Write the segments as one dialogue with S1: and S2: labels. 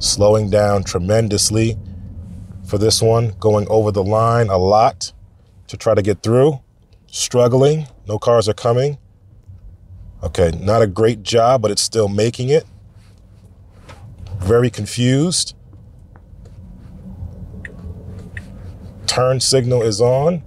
S1: Slowing down tremendously for this one, going over the line a lot to try to get through. Struggling, no cars are coming. Okay, not a great job, but it's still making it. Very confused. Turn signal is on.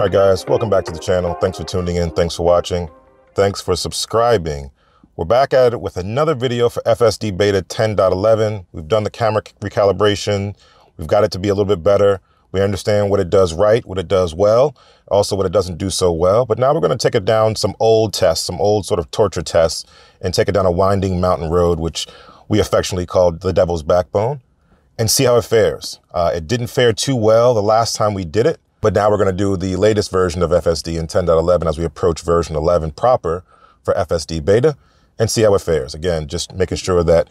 S1: All right, guys, welcome back to the channel. Thanks for tuning in. Thanks for watching. Thanks for subscribing. We're back at it with another video for FSD Beta 10.11. We've done the camera recalibration. We've got it to be a little bit better. We understand what it does right, what it does well, also what it doesn't do so well. But now we're going to take it down some old tests, some old sort of torture tests, and take it down a winding mountain road, which we affectionately called the Devil's Backbone, and see how it fares. Uh, it didn't fare too well the last time we did it. But now we're going to do the latest version of FSD in 10.11 as we approach version 11 proper for FSD beta and see how it fares. Again, just making sure that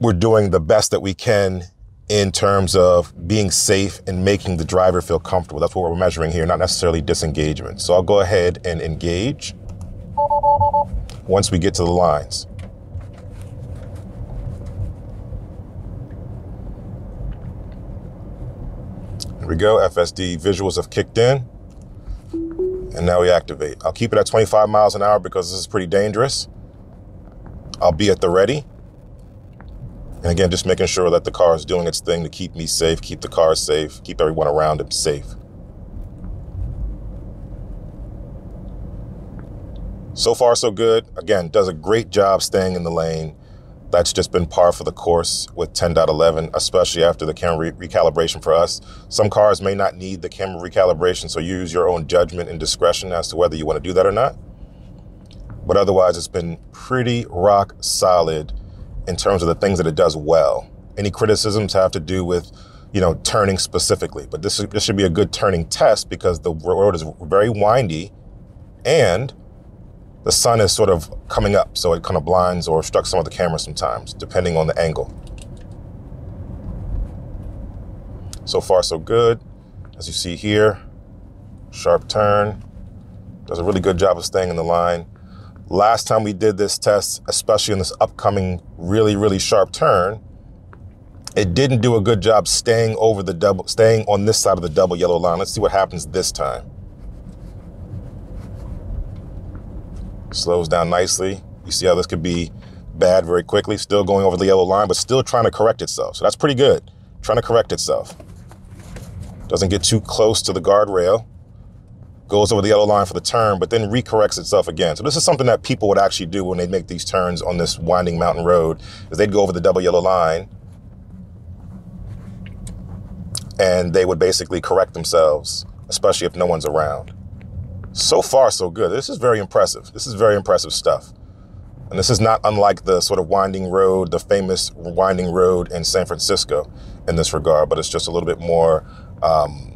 S1: we're doing the best that we can in terms of being safe and making the driver feel comfortable. That's what we're measuring here, not necessarily disengagement. So I'll go ahead and engage once we get to the lines. We go. FSD visuals have kicked in. And now we activate. I'll keep it at 25 miles an hour because this is pretty dangerous. I'll be at the ready. And again, just making sure that the car is doing its thing to keep me safe, keep the car safe, keep everyone around him safe. So far, so good. Again, does a great job staying in the lane that's just been par for the course with 10.11, especially after the camera re recalibration for us. Some cars may not need the camera recalibration, so use your own judgment and discretion as to whether you want to do that or not. But otherwise, it's been pretty rock solid in terms of the things that it does well. Any criticisms have to do with, you know, turning specifically. But this, is, this should be a good turning test because the road is very windy and the sun is sort of coming up, so it kind of blinds or obstructs some of the camera sometimes, depending on the angle. So far, so good. As you see here, sharp turn. Does a really good job of staying in the line. Last time we did this test, especially in this upcoming really, really sharp turn, it didn't do a good job staying over the double, staying on this side of the double yellow line. Let's see what happens this time. Slows down nicely. You see how this could be bad very quickly, still going over the yellow line, but still trying to correct itself. So that's pretty good, trying to correct itself. Doesn't get too close to the guardrail, goes over the yellow line for the turn, but then recorrects itself again. So this is something that people would actually do when they make these turns on this winding mountain road, is they'd go over the double yellow line and they would basically correct themselves, especially if no one's around. So far, so good. This is very impressive. This is very impressive stuff. And this is not unlike the sort of winding road, the famous winding road in San Francisco in this regard, but it's just a little bit more um,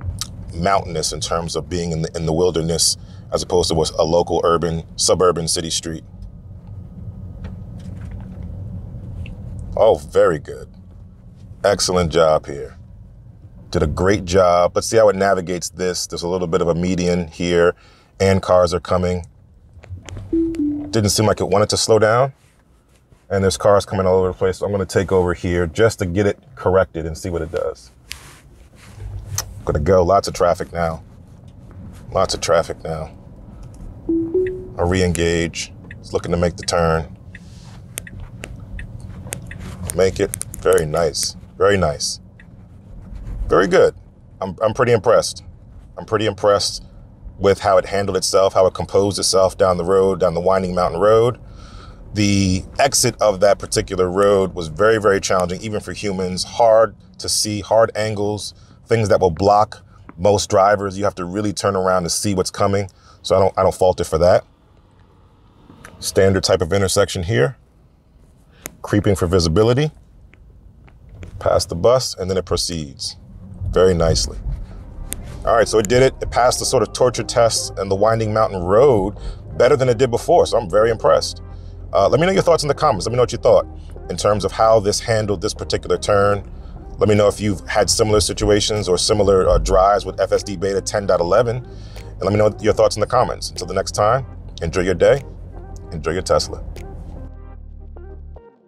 S1: mountainous in terms of being in the, in the wilderness as opposed to a local urban, suburban city street. Oh, very good. Excellent job here. Did a great job. Let's see how it navigates this. There's a little bit of a median here and cars are coming. Didn't seem like it wanted to slow down. And there's cars coming all over the place. So I'm going to take over here just to get it corrected and see what it does. I'm to go. Lots of traffic now. Lots of traffic now. I re-engage. It's looking to make the turn. Make it. Very nice. Very nice. Very good. I'm, I'm pretty impressed. I'm pretty impressed with how it handled itself, how it composed itself down the road, down the winding mountain road. The exit of that particular road was very, very challenging, even for humans. Hard to see, hard angles, things that will block most drivers. You have to really turn around to see what's coming. So I don't, I don't fault it for that. Standard type of intersection here. Creeping for visibility. Past the bus, and then it proceeds. very nicely. All right, so it did it. It passed the sort of torture test and the winding mountain road better than it did before, so I'm very impressed. Uh, let me know your thoughts in the comments. Let me know what you thought in terms of how this handled this particular turn. Let me know if you've had similar situations or similar uh, drives with FSD Beta 10.11. And let me know your thoughts in the comments. Until the next time, enjoy your day, enjoy your Tesla.